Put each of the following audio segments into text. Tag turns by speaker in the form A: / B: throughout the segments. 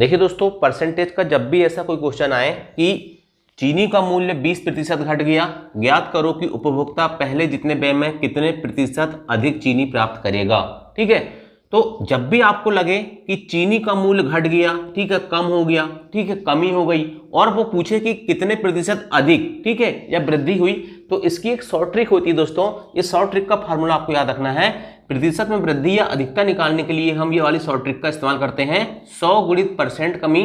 A: देखिए दोस्तों परसेंटेज का जब भी ऐसा कोई क्वेश्चन आए कि चीनी का मूल्य 20 प्रतिशत घट गया, ज्ञात करो कि उपभोक्ता पहले जितने व्यय में कितने प्रतिशत अधिक चीनी प्राप्त करेगा, ठीक है? तो जब भी आपको लगे कि चीनी का मूल्य घट गया, ठीक है, कम हो गया, ठीक है, कमी हो गई, और वो पूछे कि कितने प्रतिशत अधिक, ठीक है, या वृद्धि हुई तो इसकी एक शॉर्ट ट्रिक होती है दोस्तों। ये शॉर्ट ट्रिक का फार्मूला आपको याद रखना है प्रतिशत में वृद्धि या अधिकता निकालने के लिए हम ये वाली शॉर्ट ट्रिक का इस्तेमाल करते हैं। सौ गुणित परसेंट कमी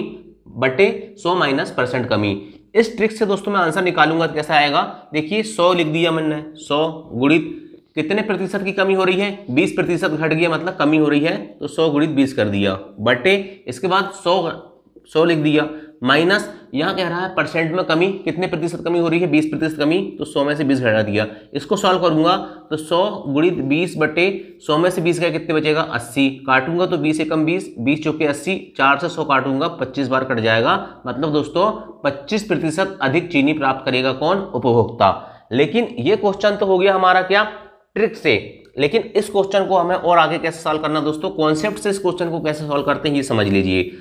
A: बटे सौ माइनस परसेंट कमी। इस ट्रिक से दोस्तों मैं आंसर निकालूँगा तो कैसा आएगा? देखिए, सौ लिख दिया मैंने। सौ गुणित कितने प्रतिशत की कमी हो रही है? बीस प्रतिशत घट गया मतलब कमी हो रही है तो सौ गुणित बीस कर दिया। बटे, इसके बाद सौ सौ लिख दिया। माइनस, यहाँ कह रहा है परसेंट में कमी, कितने प्रतिशत कमी हो रही है? बीस प्रतिशत कमी तो सौ में से बीस घटा दिया। इसको सॉल्व करूँगा तो सौ गुणित बीस बटे सौ में से बीस का कितने बचेगा? अस्सी। काटूँगा तो बीस एकम बीस बीस चौके अस्सी, चार से सौ काटूँगा, पच्चीस बार कट जाएगा। मतलब दोस्तों, पच्चीस प्रतिशत अधिक चीनी प्राप्त करेगा कौन? उपभोक्ता। लेकिन ये क्वेश्चन तो हो गया हमारा क्या? ट्रिक से। लेकिन इस क्वेश्चन को हमें और आगे कैसे सॉल्व करना दोस्तों? कॉन्सेप्ट से इस क्वेश्चन को कैसे सॉल्व करते हैं, ये समझ लीजिए।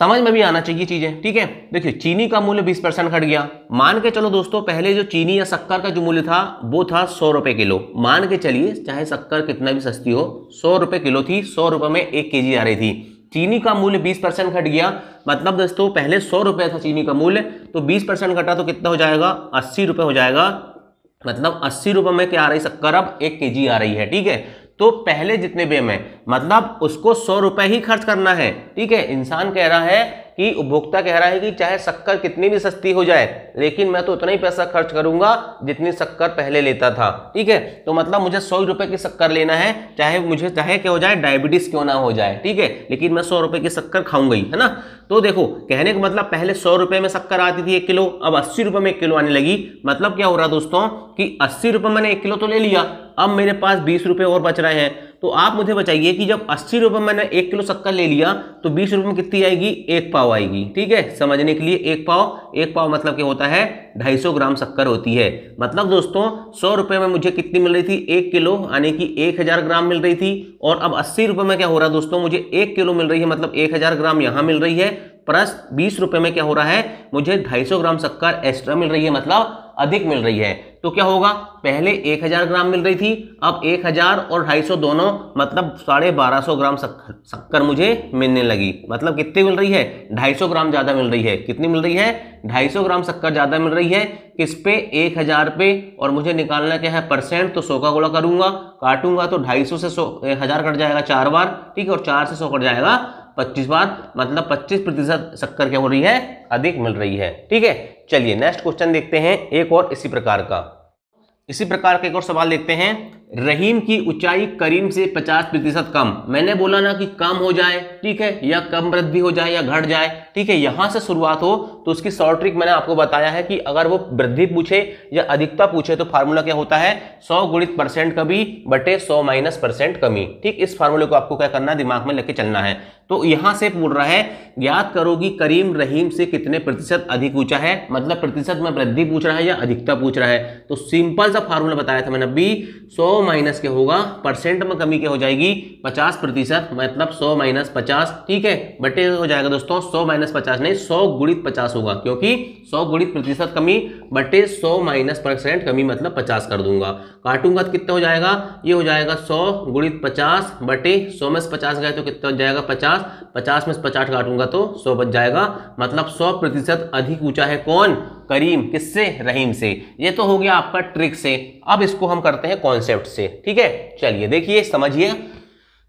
A: समझ में भी आना चाहिए चीज़ें, ठीक है? देखिए, चीनी का मूल्य 20 परसेंट घट गया। मान के चलो दोस्तों, पहले जो चीनी या शक्कर का जो मूल्य था, वो था सौ रुपए किलो। मान के चलिए, चाहे शक्कर कितना भी सस्ती हो, सौ रुपए किलो थी, सौ रुपए में एक के आ रही थी। चीनी का मूल्य 20 परसेंट घट गया। मतलब दोस्तों, पहले सौ रुपए था चीनी का मूल्य तो 20 परसेंट घटा तो कितना हो जाएगा? अस्सी रुपए हो जाएगा। मतलब अस्सी रुपए में क्या आ रही, शक्कर अब एक के आ रही है, ठीक है? तो पहले जितने बेम है मतलब उसको सौ रुपए ही खर्च करना है। ठीक है? इंसान कह रहा है कि उपभोक्ता कह रहा है कि चाहे शक्कर कितनी भी सस्ती हो जाए, लेकिन मैं तो उतना ही पैसा खर्च करूँगा जितनी शक्कर पहले लेता था। ठीक है? तो मतलब मुझे सौ रुपए की शक्कर लेना है, चाहे मुझे, चाहे क्या हो जाए, डायबिटीज़ क्यों ना हो जाए। ठीक है? लेकिन मैं सौ रुपए की शक्कर खाऊँगा ही ना? तो देखो, कहने का मतलब पहले सौ रुपए में शक्कर आती थी एक किलो, अब अस्सी रुपए में एक किलो आने लगी। मतलब क्या हो रहा दोस्तों कि अस्सी रुपए मैंने एक किलो तो ले लिया, अब मेरे पास बीस रुपए और बच रहे हैं। तो आप मुझे बताइए कि जब अस्सी रुपये मैंने एक किलो शक्कर ले लिया तो बीस रुपये में कितनी आएगी? एक पाव आएगी। ठीक है? समझने के लिए एक पाव एक पाव मतलब क्या होता है? ढाई सौ ग्राम शक्कर होती है। मतलब दोस्तों, सौ रुपये में मुझे कितनी मिल रही थी? एक किलो, यानी कि एक हज़ार ग्राम मिल रही थी। और अब अस्सी रुपये में क्या हो रहा है दोस्तों? मुझे एक किलो मिल रही है मतलब एक हज़ार ग्राम यहाँ मिल रही है। प्लस बीस रुपये में क्या हो रहा है? मुझे ढाई सौ ग्राम शक्कर एक्स्ट्रा मिल रही है। मतलब अधिक मिल रही है। तो क्या होगा? पहले 1000 ग्राम मिल रही थी, अब 1000 और 250 दोनों मतलब साढ़े बारह ग्राम शक्कर मुझे मिलने लगी। मतलब कितनी मिल रही है? 250 ग्राम ज़्यादा मिल रही है। कितनी मिल रही है? 250 ग्राम शक्कर ज़्यादा मिल रही है। किस पे? 1000 पे। और मुझे निकालना क्या है? परसेंट तो सौ का गुणा करूँगा, काटूँगा तो ढाई से सौ हज़ार कट जाएगा चार बार, ठीक है? और चार से सौ कट जाएगा पच्चीस बार मतलब पच्चीस प्रतिशत शक्कर क्या हो रही है? अधिक मिल रही है। ठीक है, चलिए नेक्स्ट क्वेश्चन देखते हैं एक और इसी प्रकार का। इसी प्रकार का एक और सवाल देखते हैं। रहीम की ऊंचाई करीम से 50 प्रतिशत कम। मैंने बोला ना कि कम हो जाए, ठीक है, या कम वृद्धि हो जाए या घट जाए, ठीक है, यहाँ से शुरुआत हो। तो उसकी शॉर्ट ट्रिक मैंने आपको बताया है कि अगर वो वृद्धि पूछे या अधिकता पूछे तो फार्मूला क्या होता है? 100 गुणित परसेंट कभी बटे 100 माइनस परसेंट कमी। ठीक, इस फार्मूले को आपको क्या करना दिमाग में लेके चलना है। तो यहाँ से पूछ रहा है ज्ञात करोगी करीम रहीम से कितने प्रतिशत अधिक ऊँचा है? मतलब प्रतिशत में वृद्धि पूछ रहा है या अधिकता पूछ रहा है? तो सिंपल सा फार्मूला बताया था मैंने बी सौ माइनस क्या होगा, परसेंट में कमी क्या हो जाएगी? पचास प्रतिशत मतलब सौ माइनस पचास, ठीक है? बटे हो जाएगा दोस्तों, सौ माइनस पचास नहीं, सौ गुणित पचास होगा, क्योंकि सौ गुणित प्रतिशत कमी, बटे सौ माइनस परसेंट कमी मतलब पचास कर दूँगा। काटूँगा तो कितना हो जाएगा? ये हो जाएगा सौ गुणित पचास, बटे सौ में से पचास गए तो कितना हो जाएगा? पचास पचास में से पचास काटूँगा तो सौ बच जाएगा। मतलब सौ प्रतिशत अधिक ऊँचा है कौन? करीम, किससे? रहीम से। ये तो हो गया आपका ट्रिक से। अब इसको हम करते हैं कॉन्सेप्ट से। ठीक है? चलिए, देखिए, समझिए।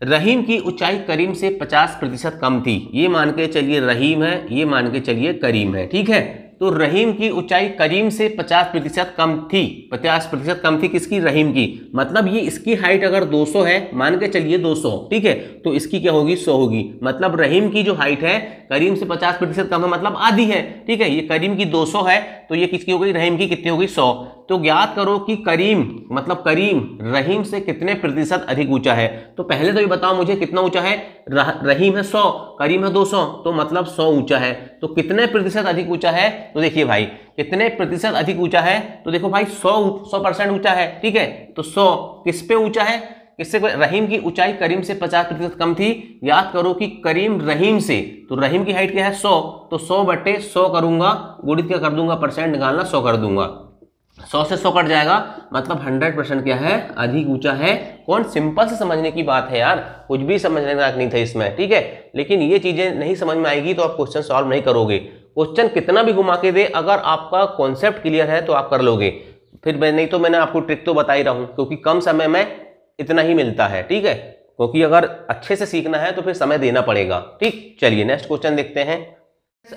A: रहीम की ऊंचाई करीम से 50 प्रतिशत कम थी। ये मान के चलिए रहीम है, ये मान के चलिए करीम है। ठीक है? तो रहीम की ऊंचाई करीम से 50 प्रतिशत कम थी। 50 प्रतिशत कम थी किसकी? रहीम की। मतलब ये इसकी हाइट अगर 200 है, मान के चलिए 200 ठीक है? तो इसकी क्या होगी? 100 होगी। मतलब रहीम की जो हाइट है, करीम से 50 प्रतिशत कम है मतलब आधी है, ठीक है? ये करीम की 200 है तो ये किसकी हो गई? रहीम की कितनी होगी 100 तो ज्ञात करो कि करीम मतलब करीम, रहीम से कितने प्रतिशत अधिक ऊँचा है? तो पहले तो ये बताओ मुझे कितना ऊँचा है। रहीम है सौ, करीम है दो सौ तो मतलब सौ ऊँचा है। तो कितने प्रतिशत अधिक ऊँचा है? तो देखिए भाई, कितने प्रतिशत अधिक ऊँचा है? तो देखो भाई, सौ सौ परसेंट ऊँचा है, ठीक है? तो सौ किस पे ऊँचा है? किससे रहीम की ऊंचाई करीम से 50 प्रतिशत कम थी। याद करो कि करीम रहीम से तो रहीम की हाइट क्या है? 100 तो सौ बटे 100 करूँगा, गुणित क्या कर दूँगा? परसेंट निकालना सौ कर दूँगा। 100 से सौ कट जाएगा मतलब 100 परसेंट क्या है? अधिक ऊँचा है। कौन? सिंपल से समझने की बात है यार। कुछ भी समझने लायक नहीं था इसमें, ठीक है? लेकिन ये चीज़ें नहीं समझ में आएगी तो आप क्वेश्चन सॉल्व नहीं करोगे। क्वेश्चन कितना भी घुमा के दे, अगर आपका कॉन्सेप्ट क्लियर है तो आप कर लोगे। फिर मैं, नहीं तो मैंने आपको ट्रिक तो बता ही रहा हूँ, क्योंकि कम समय में इतना ही मिलता है, ठीक है? क्योंकि अगर अच्छे से सीखना है तो फिर समय देना पड़ेगा, ठीक? चलिए नेक्स्ट क्वेश्चन देखते हैं।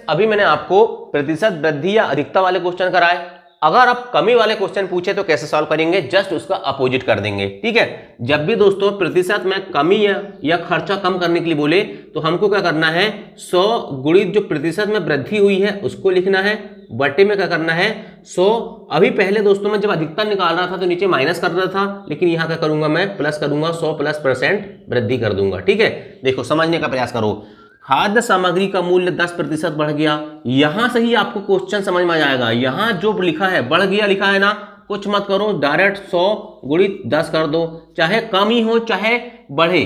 A: अभी मैंने आपको प्रतिशत वृद्धि या अधिकता वाले क्वेश्चन कराए। अगर आप कमी वाले क्वेश्चन पूछे तो कैसे सॉल्व करेंगे? जस्ट उसका अपोजिट कर देंगे। ठीक है? जब भी दोस्तों प्रतिशत में कमी या, या खर्चा कम करने के लिए बोले तो हमको क्या करना है? 100 गुणित जो प्रतिशत में वृद्धि हुई है उसको लिखना है। बटे में क्या करना है? 100 अभी पहले दोस्तों मैं जब अधिकतम निकाल रहा था तो नीचे माइनस कर रहा था लेकिन यहाँ क्या करूँगा मैं? प्लस करूँगा सौ प्लस परसेंट वृद्धि कर दूँगा। ठीक है? देखो समझने का प्रयास करो। खाद्य सामग्री का मूल्य 10 प्रतिशत बढ़ गया। यहाँ से ही आपको क्वेश्चन समझ में आ जाएगा। यहाँ जो लिखा है, बढ़ गया लिखा है ना, कुछ मत करो डायरेक्ट 100 गुणित 10 कर दो। चाहे कम ही हो, चाहे बढ़े।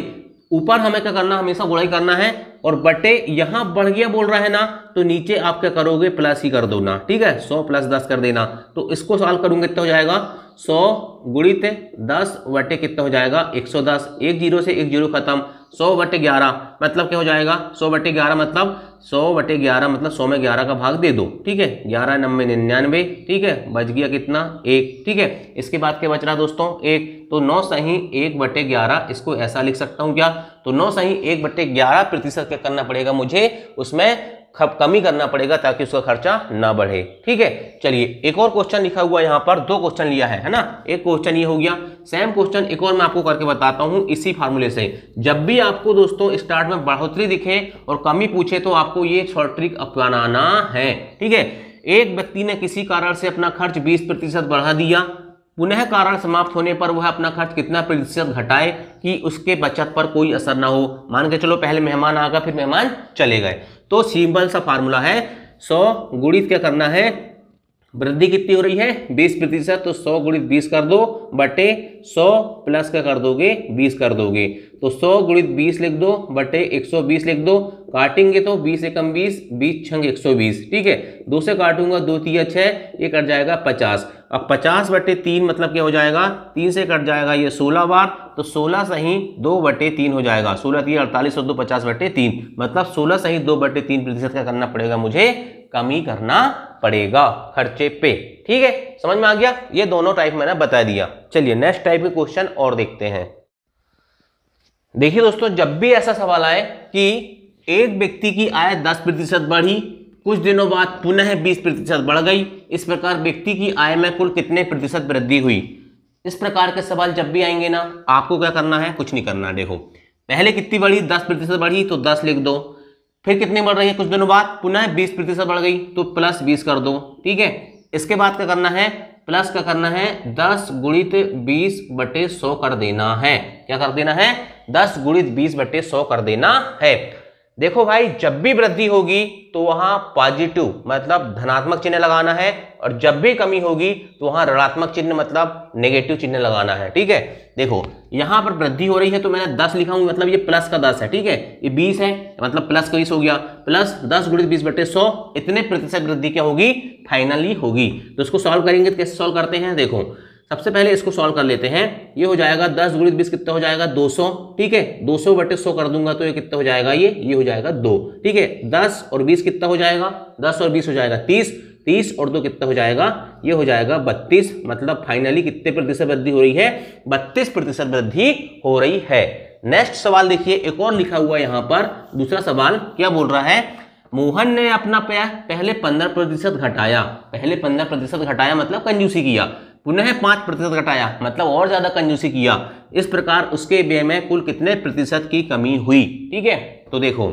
A: ऊपर हमें क्या करना, हमेशा गुणाई करना है। और बटे यहाँ बढ़ गया बोल रहा है ना तो नीचे आप क्या करोगे प्लस ही कर दो ना ठीक है? 100 प्लस 10 कर देना। तो इसको सॉल्व करूँगे, कितना हो जाएगा? 100 गुणित 10 बटे कितना हो जाएगा? 110 एक ज़ीरो से एक ज़ीरो खत्म। सौ बटे ग्यारह मतलब क्या हो जाएगा? सौ बटे ग्यारह मतलब सौ बटे ग्यारह मतलब सौ में ग्यारह का भाग दे दो, ठीक है? ग्यारह नब्बे निन्यानवे, ठीक है? बच गया कितना? एक, ठीक है? इसके बाद क्या बच रहा दोस्तों? एक। तो नौ सही एक बटे ग्यारह, इसको ऐसा लिख सकता हूँ क्या? तो नौ सही एक बटे ग्यारह प्रतिशत क्या करना पड़ेगा मुझे? उसमें कमी करना पड़ेगा ताकि उसका खर्चा ना बढ़े। ठीक है? चलिए, एक और क्वेश्चन लिखा हुआ यहाँ पर। दो क्वेश्चन लिया है है ना? एक क्वेश्चन ये हो गया। सेम क्वेश्चन एक और मैं आपको करके बताता हूँ इसी फार्मूले से। जब भी आपको दोस्तों स्टार्ट में बढ़ोतरी दिखे और कमी पूछे तो आपको ये शॉर्ट ट्रिक अपनाना है। ठीक है? एक व्यक्ति ने किसी कारण से अपना खर्च बीस प्रतिशत बढ़ा दिया। पुनः कारण समाप्त होने पर वह अपना खर्च कितना प्रतिशत घटाए कि उसके बचत पर कोई असर ना हो। मान के चलो, पहले मेहमान आ गए, फिर मेहमान चले गए। तो सिंपल सा फार्मूला है। सौ गुणित क्या करना है? वृद्धि कितनी हो रही है? बीस प्रतिशत तो सौ गुणित बीस कर दो बटे सौ प्लस का कर दोगे, बीस कर दोगे। तो सौ गुणित बीस लिख दो बटे एक सौ बीस लिख दो। काटेंगे तो बीस एकम बीस बीस छंग एक सौ बीस, ठीक है? दो से काटूँगा, दो तीन छः ये कट जाएगा पचास। अब पचास बटे तीन मतलब क्या हो जाएगा? तीन से कट जाएगा ये सोलह बार तो सोलह सही दो बटे तीन हो जाएगा। सोलह तीन अड़तालीस और दो पचास बटे तीन मतलब सोलह सही दो बटे तीन प्रतिशत का करना पड़ेगा मुझे कमी करना पड़ेगा खर्चे पे। ठीक है? समझ में आ गया? ये दोनों टाइप मैंने बता दिया। चलिए नेक्स्ट टाइप के क्वेश्चन और देखते हैं। देखिए दोस्तों, जब भी ऐसा सवाल आए कि एक व्यक्ति की आय 10 प्रतिशत बढ़ी, कुछ दिनों बाद पुनः 20 प्रतिशत बढ़ गई, इस प्रकार व्यक्ति की आय में कुल कितने प्रतिशत वृद्धि हुई? इस प्रकार के सवाल जब भी आएँगे ना, आपको क्या करना है? कुछ नहीं करना, देखो। पहले कितनी बढ़ी? 10 प्रतिशत बढ़ी तो 10 लिख दो। फिर कितनी बढ़ रही है? कुछ दिनों बाद पुनः बीस प्रतिशत बढ़ गई तो प्लस बीस कर दो, ठीक है? इसके बाद क्या करना है? प्लस क्या करना है? दस गुणित बीस बटे सौ कर देना है। क्या कर देना है? दस गुणित बीस बटे सौ कर देना है। देखो भाई, जब भी वृद्धि होगी तो वहाँ पॉजिटिव मतलब धनात्मक चिन्ह लगाना है और जब भी कमी होगी तो वहाँ ऋणात्मक चिन्ह मतलब नेगेटिव चिन्ह लगाना है, ठीक है? देखो, यहाँ पर वृद्धि हो रही है तो मैंने 10 लिखा हूँ मतलब ये प्लस का 10 है, ठीक है? ये 20 है मतलब प्लस का बीस हो गया। प्लस 10 गुणित बीस बटे सौ, इतने प्रतिशत वृद्धि क्या होगी? फाइनली होगी। तो इसको सॉल्व करेंगे तो कैसे सॉल्व करते हैं? देखो सबसे पहले इसको सॉल्व कर लेते हैं। ये हो जाएगा दस गुणित बीस कितना हो जाएगा? दो सौ। ठीक है? दो सौ बटे सौ कर दूँगा तो ये कितना हो जाएगा? ये ये हो जाएगा दो। ठीक है? दस और बीस कितना हो जाएगा? दस और बीस हो जाएगा तीस। तीस और दो कितना हो जाएगा? ये हो जाएगा बत्तीस। मतलब फाइनली कितने प्रतिशत वृद्धि हो रही है? बत्तीस प्रतिशत वृद्धि हो रही है। नेक्स्ट सवाल देखिए, एक और लिखा हुआ यहाँ पर। दूसरा सवाल, क्या बोल रहा है? मोहन ने अपना पहले पंद्रह प्रतिशत घटाया। पहले पंद्रह प्रतिशत घटाया मतलब कंजूसी किया। पुनः पाँच प्रतिशत घटाया मतलब और ज़्यादा कंजूसी किया। इस प्रकार उसके व्यय में कुल कितने प्रतिशत की कमी हुई? ठीक है? तो देखो,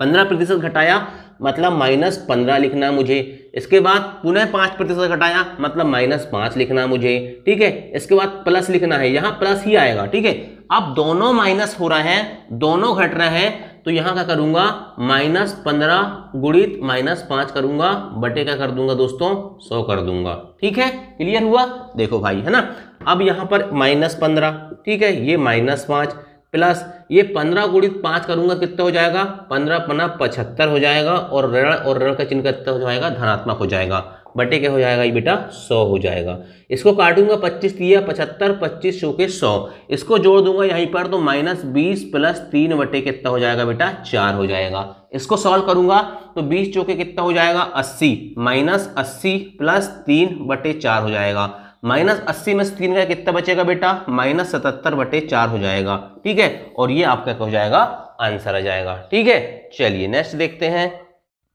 A: पंद्रह प्रतिशत घटाया मतलब माइनस पंद्रह लिखना मुझे। इसके बाद पुनः पाँच प्रतिशत घटाया मतलब माइनस पाँच लिखना मुझे। ठीक है? इसके बाद प्लस लिखना है, यहाँ प्लस ही आएगा। ठीक है? अब दोनों माइनस हो रहा है, दोनों घट रहे हैं तो यहाँ क्या करूँगा? माइनस पंद्रह गुणित माइनस पाँच करूँगा, बटे क्या कर दूँगा दोस्तों? सौ कर दूँगा। ठीक है? क्लियर हुआ? देखो भाई, है ना? अब यहाँ पर माइनस पंद्रह, ठीक है? ये माइनस पाँच प्लस ये पंद्रह गुणित पाँच करूँगा कितना हो जाएगा? पंद्रह पन्ना पचहत्तर हो जाएगा और ऋण और ऋण का चिन्ह कितना हो जाएगा? धनात्मक हो जाएगा। बटे क्या हो जाएगा ये बेटा? सौ हो जाएगा। इसको काटूँगा पच्चीस दिया पचहत्तर, पच्चीस सौ के सौ। इसको जोड़ दूँगा यहीं पर तो माइनस बीस प्लस तीन बटे कितना हो जाएगा बेटा? चार हो जाएगा। इसको सॉल्व करूँगा तो बीस चौके कितना हो जाएगा? अस्सी। माइनस अस्सी प्लस तीन बटे चार हो जाएगा। माइनस अस्सी में तीन का कितना बचेगा बेटा? माइनस सतहत्तर बटे चार हो जाएगा। ठीक है? और ये आपका क्या हो जाएगा? आंसर आ जाएगा। ठीक है? चलिए नेक्स्ट देखते हैं।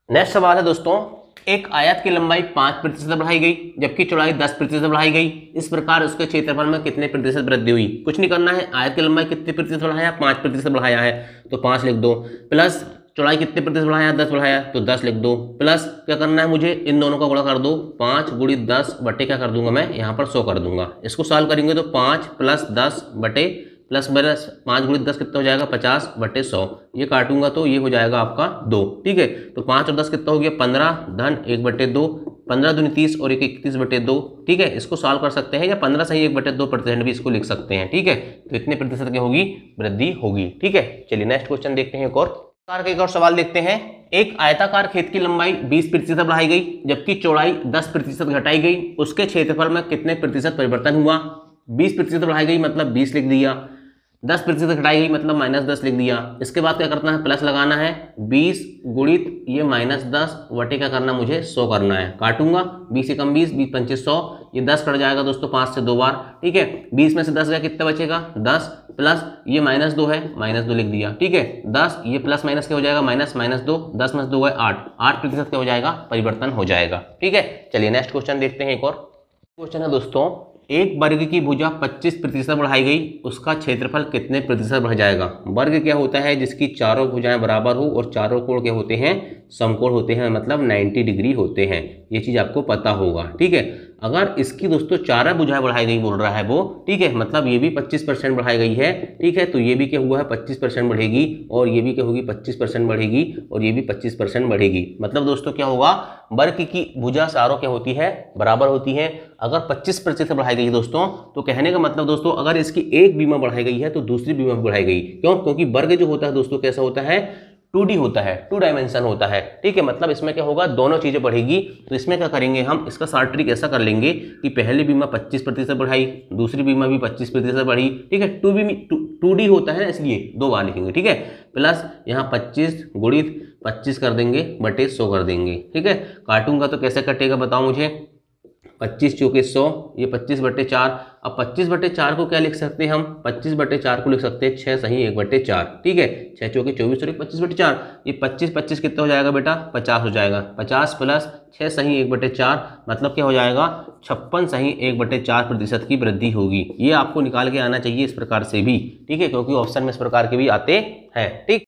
A: नेक्स्ट सवाल है दोस्तों। एक आयत की लंबाई पाँच प्रतिशत बढ़ाई गई, जबकि चौड़ाई दस प्रतिशत बढ़ाई गई। इस प्रकार उसके क्षेत्रफल में कितने प्रतिशत वृद्धि हुई? कुछ नहीं करना है। आयत की लंबाई कितने प्रतिशत बढ़ाया? पाँच प्रतिशत बढ़ाया है तो पाँच लिख दो। प्लस चौड़ाई कितने प्रतिशत बढ़ाया? दस बढ़ाया तो दस लिख दो। प्लस क्या करना है मुझे? इन दोनों का गुणा कर दो। पाँच गुड़ी दस बटे क्या कर दूँगा मैं? यहाँ पर सौ कर दूँगा। इसको सॉल्व करेंगे तो पाँच प्लस दस बटे प्लस माइनस पाँच गुणित दस कितना हो जाएगा? पचास बटे सौ। ये काटूँगा तो ये हो जाएगा आपका दो। ठीक है? तो पाँच और दस कितना हो गया? पंद्रह। धन एक बटे दो। पंद्रह दूनी तीस और एक इकतीस बटे दो। ठीक है? इसको सॉल्व कर सकते हैं या पंद्रह सही एक बटे दो प्रतिशत भी इसको लिख सकते हैं। ठीक है? तो इतने प्रतिशत की होगी? वृद्धि होगी। ठीक है? चलिए नेक्स्ट क्वेश्चन देखते हैं एक और। का एक और सवाल देखते हैं। एक आयताकार खेत की लंबाई 20 प्रतिशत बढ़ाई गई, जबकि चौड़ाई 10 प्रतिशत घटाई गई। उसके क्षेत्रफल में कितने प्रतिशत परिवर्तन हुआ? 20 प्रतिशत बढ़ाई गई मतलब 20 लिख दिया। दस प्रतिशत घटाई गई मतलब माइनस दस लिख दिया। इसके बाद क्या करना है? प्लस लगाना है। बीस गुणित ये माइनस दस वटे क्या करना मुझे? सौ करना है। काटूँगा। बीस से कम बीस बीस पंचिस सौ। ये दस कट जाएगा दोस्तों पाँच से दो बार। ठीक है? बीस में से दस गया, कितना बचेगा? दस प्लस ये माइनस दो है। माइनस दो लिख दिया। ठीक है? दस, ये प्लस माइनस क्या हो जाएगा? माइनस माइनस दो। दस में दो है आठ। आठ प्रतिशत क्या हो जाएगा? परिवर्तन हो जाएगा। ठीक है? चलिए नेक्स्ट क्वेश्चन देखते हैं एक और। क्वेश्चन है दोस्तों एक वर्ग की भुजा 25 प्रतिशत बढ़ाई गई, उसका क्षेत्रफल कितने प्रतिशत बढ़ जाएगा? वर्ग क्या होता है जिसकी चारों भुजाएँ बराबर हो और चारों कोण क्या होते हैं? समकोण होते हैं मतलब 90 डिग्री होते हैं। ये चीज़ आपको पता होगा, ठीक है? अगर इसकी दोस्तों चारा बुझाई बढ़ाई गई बोल रहा है वो, ठीक है मतलब ये भी 25 परसेंट बढ़ाई गई है, ठीक है तो ये भी क्या हुआ है 25 परसेंट बढ़ेगी और ये भी क्या होगी 25 परसेंट बढ़ेगी और ये भी 25 परसेंट बढ़ेगी। मतलब दोस्तों क्या होगा, वर्ग की भुजा चारों क्या होती है, बराबर होती है। अगर पच्चीस प्रतिशत बढ़ाई गई है दोस्तों तो कहने का मतलब दोस्तों, अगर इसकी एक बीमा बढ़ाई गई है तो दूसरी बीमा बढ़ाई गई। क्यों? क्योंकि वर्ग जो होता है दोस्तों, कैसा होता है टू होता है, टू डायमेंशन होता है। ठीक है मतलब इसमें क्या होगा, दोनों चीज़ें बढ़ेगी तो इसमें क्या करेंगे हम, इसका शार्ट ट्रिक ऐसा कर लेंगे कि पहली बीमा 25 प्रतिशत बढ़ाई, दूसरी बीमा भी 25 प्रतिशत बढ़ी। ठीक है, टू बी टू डी होता है ना इसलिए दो बार लिखेंगे, ठीक है? प्लस यहाँ 25 गुणित 25 कर देंगे, बटे सौ कर देंगे, ठीक है? काटूँगा तो कैसे कटेगा बताओ मुझे। पच्चीस चौके सौ, ये पच्चीस बटे चार। अब पच्चीस बटे चार को क्या लिख सकते हैं हम? पच्चीस बटे चार को लिख सकते हैं छः सही एक बटे चार। ठीक है? छः चौके चौबीस और पच्चीस बटे चार। ये पच्चीस पच्चीस कितना हो जाएगा बेटा? पचास हो जाएगा। पचास प्लस छः सही एक बटे चार मतलब क्या हो जाएगा? छप्पन सही एक बटे चार प्रतिशत की वृद्धि होगी। ये आपको निकाल के आना चाहिए इस प्रकार से भी। ठीक है? क्योंकि ऑप्शन में इस प्रकार के भी आते हैं। ठीक?